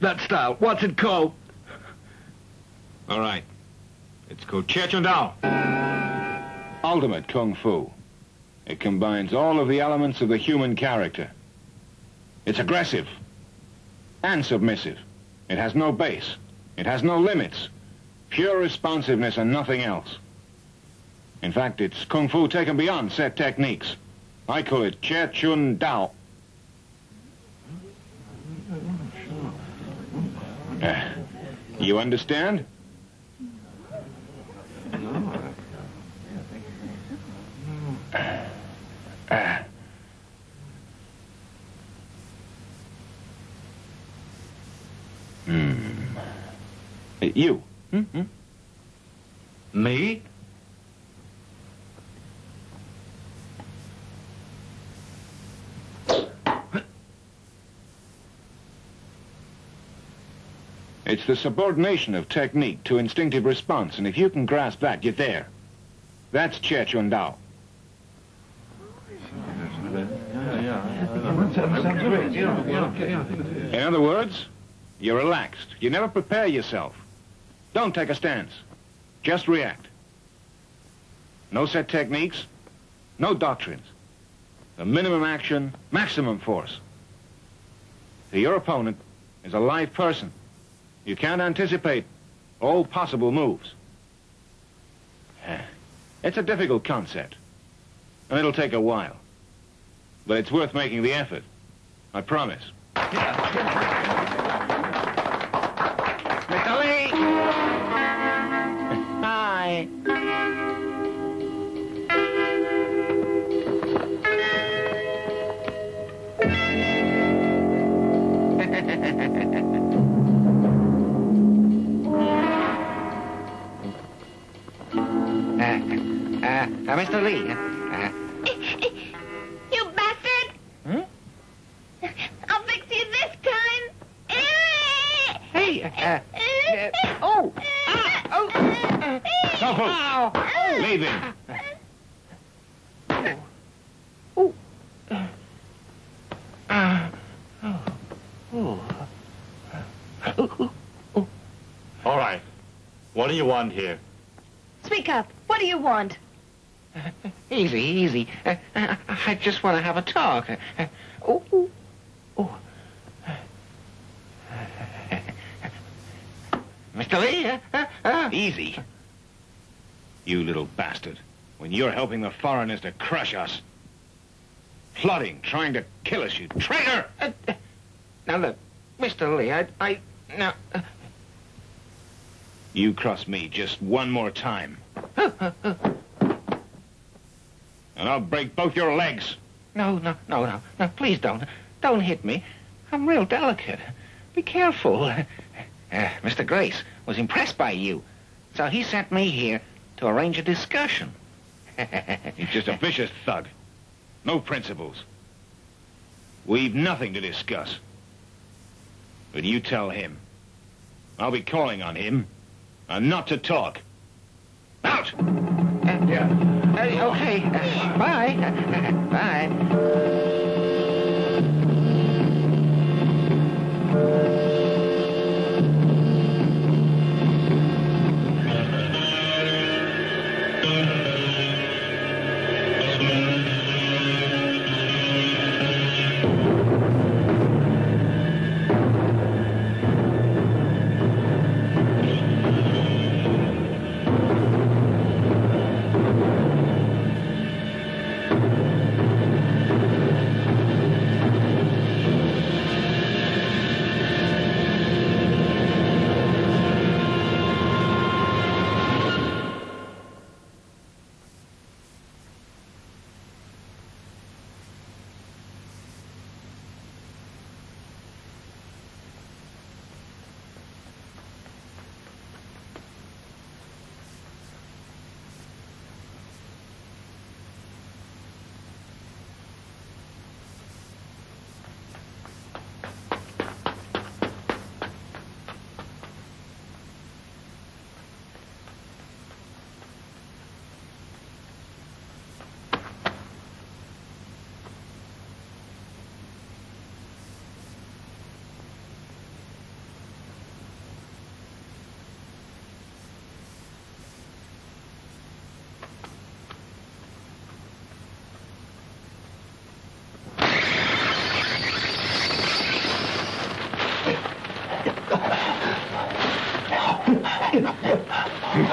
That style, what's it called? All right. It's called Jeet Kune Do. Ultimate Kung Fu. It combines all of the elements of the human character. It's aggressive and submissive. It has no base. It has no limits. Pure responsiveness and nothing else. In fact, it's Kung Fu taken beyond set techniques. I call it Jeet Kune Do. Uh, you understand? Uh, hmm. Uh, You. Hmm? Hmm? Me? It's the subordination of technique to instinctive response, and if you can grasp that, you're there. That's Jeet Kune Do. In other words, you're relaxed. You never prepare yourself. Don't take a stance. Just react. No set techniques, no doctrines. The minimum action, maximum force. Your opponent is a live person. You can't anticipate all possible moves. Ah, it's a difficult concept, and it'll take a while. But it's worth making the effort. I promise. Mr. uh, uh, You bastard! Hmm? I'll fix you this time! hey, uh, uh, oh, ah, oh, uh, Sofu, ow, leave him. oh, uh, oh, oh. All right. What do you want here? Speak up. What do you want? Easy, easy. Uh, uh, I just want to have a talk. Uh, uh, oh, oh, oh. Mr. Lee, uh, uh, uh. Easy. You little bastard. When you're helping the foreigners to crush us. Plotting, trying to kill us, you traitor! Uh, uh, now look, Mr. Lee, I, I, now, uh, You cross me just one more time. And I'll break both your legs. no, no, no, no, no, please don't, don't hit me. I'm real delicate. Be careful. Uh, Mr. Grace was impressed by you, so he sent me here to arrange a discussion. He's just a vicious thug. No principles. We've nothing to discuss. But you tell him. I'll be calling on him. And not to talk. Out! yeah. Uh, okay. Bye. Hold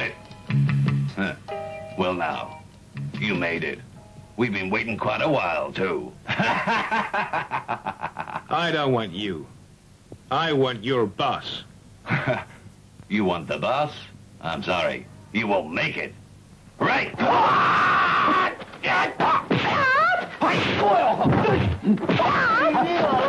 it. Huh. Well, now, you made it. We've been waiting quite a while, too. I don't want you. I want your boss. you want the boss? I'm sorry. You won't make it. Right! Let's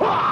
Oh!